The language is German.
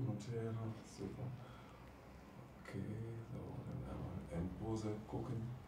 Kopf hin. Super. Okay, so, dann einmal Endpose gucken.